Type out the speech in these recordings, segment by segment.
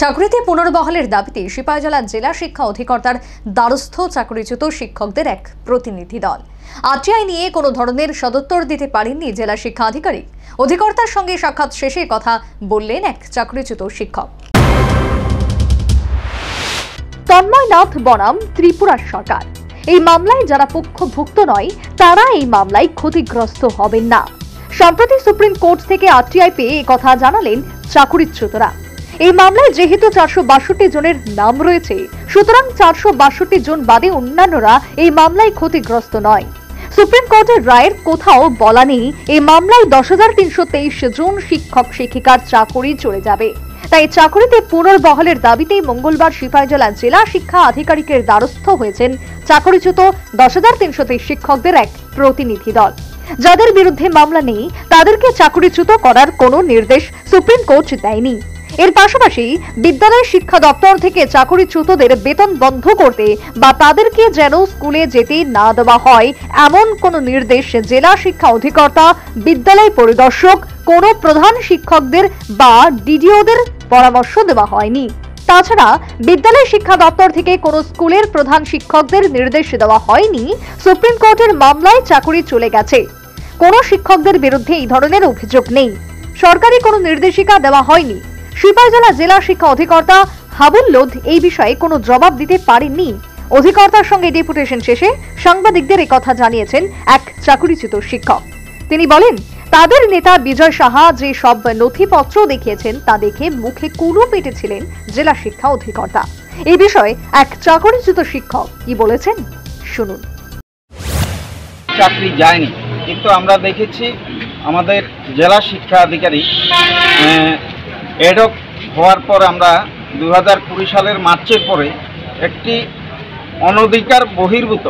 চাকরিতে পুনর্বহালের দাবিতে সিপাহীজলা জেলা শিক্ষা অধিকর্তার দ্বারস্থ চাকরিচ্যুত শিক্ষকদের এক প্রতিনিধি দল। আরটিআই নিয়ে কোনো ধরনের সদুত্তর দিতে পারেননি জেলা শিক্ষা আধিকারিক। অধিকর্তার সঙ্গে সাক্ষাৎ শেষে কথা বললেন এক চাকরিচ্যুত শিক্ষক। তন্ময়নাথ বনাম ত্রিপুরার সরকার। এই মামলায় যারা পক্ষভুক্ত নয়, তারা এই মামলায় ক্ষতিগ্রস্ত হবেন না। সম্প্রতি সুপ্রিম কোর্ট থেকে আরটিআই পেয়ে কথা জানালেন চাকুরিচ্যুতরা। এই মামলায় যেহেতু চারশো বাষট্টি জনের নাম রয়েছে, সুতরাং চারশো বাষট্টি জন বাদে অন্যান্যরা এই মামলায় ক্ষতিগ্রস্ত নয়। সুপ্রিম কোর্টের রায়ের কোথাও বলা নেই, এই মামলায় দশ হাজার তিনশো তেইশ জন শিক্ষক, শিক্ষিকার চাকরি চলে যাবে। তাই চাকরিতে পুনর্বহলের দাবিতেই মঙ্গলবার সিপাহীজলা জেলা শিক্ষা আধিকারিকের দ্বারস্থ হয়েছেন চাকরিচ্যুত দশ হাজার তিনশো তেইশ শিক্ষকদের এক প্রতিনিধি দল। যাদের বিরুদ্ধে মামলা নেই, তাদেরকে চাকরিচ্যুত করার কোনো নির্দেশ সুপ্রিম কোর্ট দেয়নি। এর পাশাপাশি বিদ্যালয় শিক্ষা দপ্তর থেকে চাকরিচ্যুতদের বেতন বন্ধ করতে বা তাদেরকে যেন স্কুলে যেতে না দেওয়া হয়, এমন কোনো নির্দেশ জেলা শিক্ষা অধিকর্তা, বিদ্যালয় পরিদর্শক, কোনো প্রধান শিক্ষকদের বা ডিডিওদের পরামর্শ দেওয়া হয়নি। তাছাড়া বিদ্যালয় শিক্ষা দপ্তর থেকে কোনো স্কুলের প্রধান শিক্ষকদের নির্দেশ দেওয়া হয়নি, সুপ্রিম কোর্টের মামলায় চাকরি চলে গেছে। কোনো শিক্ষকদের বিরুদ্ধে এই ধরনের অভিযোগ নেই। সরকারি কোনো নির্দেশিকা দেওয়া হয়নি। সিপাহীজলা জেলা শিক্ষা অধিকর্তা হাবুল লোধ এই বিষয়ে কোনো জবাব দিতে পারেননি। অধিকর্তার সঙ্গে ডেপুটেশন শেষে সাংবাদিকদের কথা জানিয়েছেন এক চাকরিচ্যুত শিক্ষক। তিনি বলেন, তাদের নেতা বিজয় সাহা যে সব নথিপত্র দেখিয়েছেন তা দেখে মুখে কুলু পেটেছিলেন জেলা শিক্ষা অধিকর্তা। এই বিষয়ে এক চাকরিচ্যুত শিক্ষক কি বলেছেন, শুনুন। চাকরি যায়নি, কিন্তু আমরা দেখেছি আমাদের জেলা শিক্ষা আধিকারিক এডক হওয়ার পর আমরা দু হাজার কুড়ি সালের মার্চের পরে একটি অনধিকার বহির্ভূত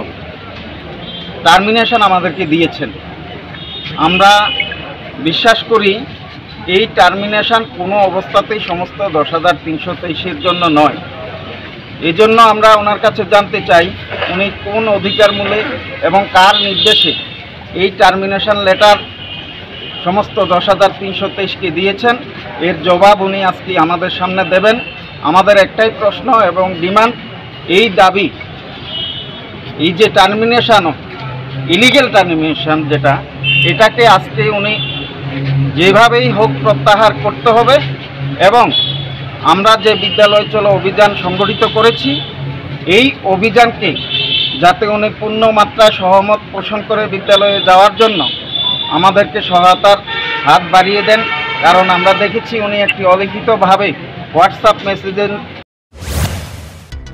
টার্মিনেশন আমাদেরকে দিয়েছেন। আমরা বিশ্বাস করি এই টার্মিনেশন কোনো অবস্থাতেই সমস্ত দশ হাজার তিনশো তেইশের জন্য নয়। এই জন্য আমরা ওনার কাছে জানতে চাই উনি কোন অধিকার মূলে এবং কার নির্দেশে এই টার্মিনেশন লেটার সমস্ত দশ হাজার তিনশো তেইশকে দিয়েছেন। এর জবাব উনি আজকে আমাদের সামনে দেবেন। আমাদের একটাই প্রশ্ন এবং ডিমান্ড, এই দাবি, এই যে টার্মিনেশন ইলিগেল টার্মিনেশন যেটা, এটাকে আজকে উনি যেভাবেই হোক প্রত্যাহার করতে হবে এবং আমরা যে বিদ্যালয় চলো অভিযান সংগঠিত করেছি, এই অভিযানকে যাতে উনি পূর্ণ মাত্রায় সহমত পোষণ করে বিদ্যালয়ে যাওয়ার জন্য আমাদেরকে সহায়তার হাত বাড়িয়ে দেন, কারণ আমরা দেখেছি উনি একটি অলিখিতভাবে হোয়াটসঅ্যাপ মেসেজের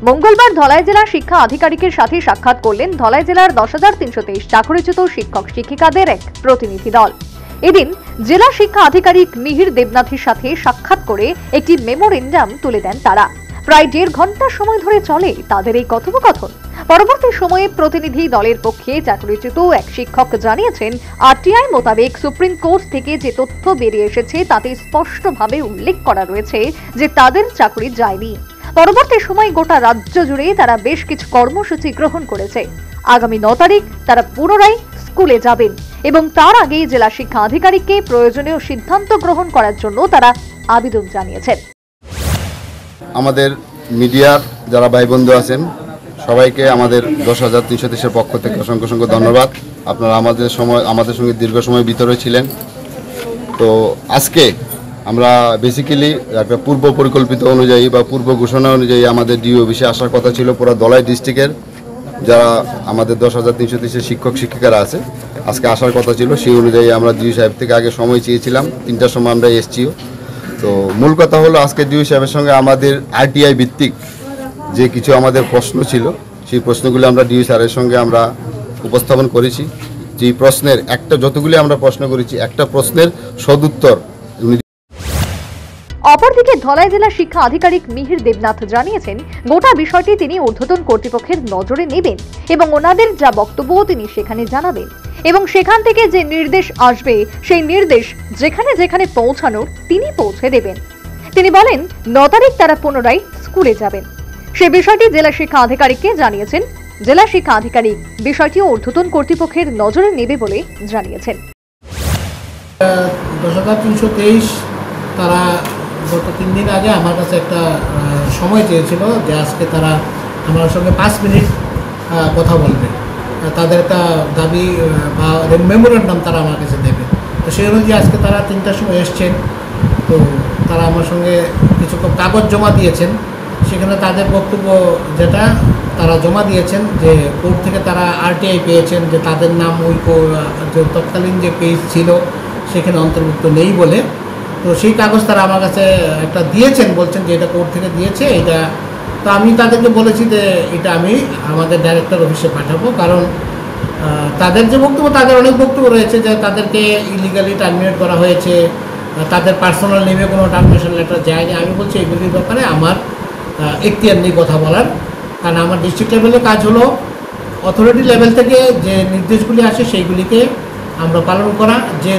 মঙ্গলবার ধলাই জেলা শিক্ষা আধিকারিকের সাথে সাক্ষাৎ করলেন ধলাই জেলার দশ হাজার তিনশো তেইশ চাকরিচ্যুত শিক্ষক শিক্ষিকাদের এক প্রতিনিধি দল। এদিন জেলা শিক্ষা আধিকারিক মিহির দেবনাথের সাথে সাক্ষাৎ করে একটি মেমোরেন্ডাম তুলে দেন তারা। প্রায় দেড় ঘণ্টা সময় ধরে চলে তাদের এই কথোপকথন। পরবর্তী সময়ে প্রতিনিধি দলের পক্ষে চাকরিচ্যুত এক শিক্ষক জানিয়েছেন, আরটিআই মোতাবেক সুপ্রিম কোর্ট থেকে যে তথ্য বেরিয়ে এসেছে তাতে স্পষ্টভাবে উল্লেখ করা রয়েছে যে তাদের চাকরি যায়নি। পরবর্তী সময় গোটা রাজ্য জুড়ে তারা বেশ কিছু কর্মসূচি গ্রহণ করেছে। আগামী ন তারিখ তারা পুনরায় স্কুলে যাবেন এবং তার আগে জেলা শিক্ষা আধিকারিককে প্রয়োজনীয় সিদ্ধান্ত গ্রহণ করার জন্য তারা আবেদন জানিয়েছেন। আমাদের মিডিয়ার যারা ভাই বন্ধু আছেন, সবাইকে আমাদের দশ হাজার তিনশো তিরিশের পক্ষ থেকে অসংখ্য অসংখ্য ধন্যবাদ। আপনারা আমাদের সময়, আমাদের সঙ্গে দীর্ঘ সময় ভিতরে ছিলেন। তো আজকে আমরা বেসিক্যালি একটা পূর্ব পরিকল্পিত অনুযায়ী বা পূর্ব ঘোষণা অনুযায়ী আমাদের ডিও অফিসে আসার কথা ছিল পুরো দলাই ডিস্ট্রিক্টের যারা আমাদের দশ হাজার তিনশো তিরিশের শিক্ষক, শিক্ষিকারা আছে। আজকে আসার কথা ছিল, সেই অনুযায়ী আমরা ডিও সাহেব থেকে আগে সময় চেয়েছিলাম। তিনটার সময় আমরা এসছিও। তো মূল কথা হলো আজকে ডিও সাহেবের সঙ্গে আমাদের আরটিআই ভিত্তিক যে কিছু আমাদের প্রশ্ন ছিল, সেই প্রশ্নগুলো আমরা ডিও স্যারের সঙ্গে আমরা উপস্থাপন করেছি। যে প্রশ্নের একটা যতগুলি আমরা প্রশ্ন করেছি, একটা প্রশ্নের সদুত্তর অপরদিকে ধলাই জেলা শিক্ষা আধিকারিক মিহির দেবনাথ জানিয়েছেন, গোটা বিষয়টি তিনি ঊর্ধ্বতন কর্তৃপক্ষের নজরে নেবেন এবং ওনাদের যা বক্তব্য তিনি সেখানে জানাবেন। এবং সেখান থেকে যে নির্দেশ আসবে, সেই নির্দেশ যেখানে যেখানে পৌঁছানোর তিনি পৌঁছে দেবেন। তিনি বলেন, ন তারিখ তারা পুনরায় স্কুলে যাবেন। সে বিষয়টি জেলা শিক্ষা আধিকারিককে জানিয়েছেন। জেলা শিক্ষা আধিকারিক বিষয়টিও ঊর্ধ্বতন কর্তৃপক্ষের নজরে নেবে বলে জানিয়েছেন। দশ হাজার তিনশো তেইশ তারা গত তিন দিন আগে আমার কাছে একটা সময় চেয়েছিল যে আজকে তারা আমার সঙ্গে পাঁচ মিনিট কথা বলবে। তাদের একটা দাবি বা মেমোরেন্ডাম তারা আমার কাছে দেবে। তো সেই অনুযায়ী আজকে তারা তিনটার সময় এসছেন। তো তারা আমার সঙ্গে কিছু কাগজ জমা দিয়েছেন। সেখানে তাদের বক্তব্য যেটা, তারা জমা দিয়েছেন যে কোর্ট থেকে তারা আরটিআই পেয়েছেন যে তাদের নাম ওই যে তৎকালীন যে পেজ ছিল, সেখানে অন্তর্ভুক্ত নেই বলে। তো সেই কাগজ তারা আমার কাছে একটা দিয়েছেন, বলছেন যে এটা কোর্ট থেকে দিয়েছে, এটা তো আমি তাদেরকে বলেছি যে এটা আমি আমাদের ডাইরেক্টর অফিসে পাঠাবো। কারণ তাদের যে বক্তব্য, তাদের অনেক বক্তব্য রয়েছে যে তাদেরকে ইলিগালি টার্মিনেট করা হয়েছে তাদের পার্সোনাল নেমে কোনো টার্মিনেশন লেটার যায়নি। আমি বলছি, এগুলির ব্যাপারে আমার এখতিয়ার নেই কথা বলার। কারণ আমার ডিস্ট্রিক্ট লেভেলে কাজ হলো অথরিটি লেভেল থেকে যে নির্দেশগুলি আসে, সেইগুলিকে আমরা পালন করা। যে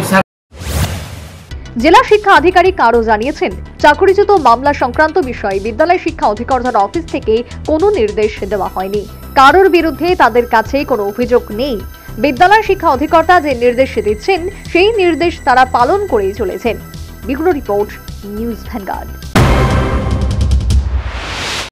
জেলা শিক্ষা আধিকারিক আরও জানিয়েছেন, চাকরিচ্যুত মামলা সংক্রান্ত বিষয়ে বিদ্যালয় শিক্ষা অধিকর্তার অফিস থেকে কোনো নির্দেশ দেওয়া হয়নি। কারোর বিরুদ্ধে তাদের কাছে কোনো অভিযোগ নেই। বিদ্যালয় শিক্ষা অধিকর্তা যে নির্দেশ দিচ্ছেন, সেই নির্দেশ তারা পালন করেই চলেছেন। Bureau report, news Vanguard.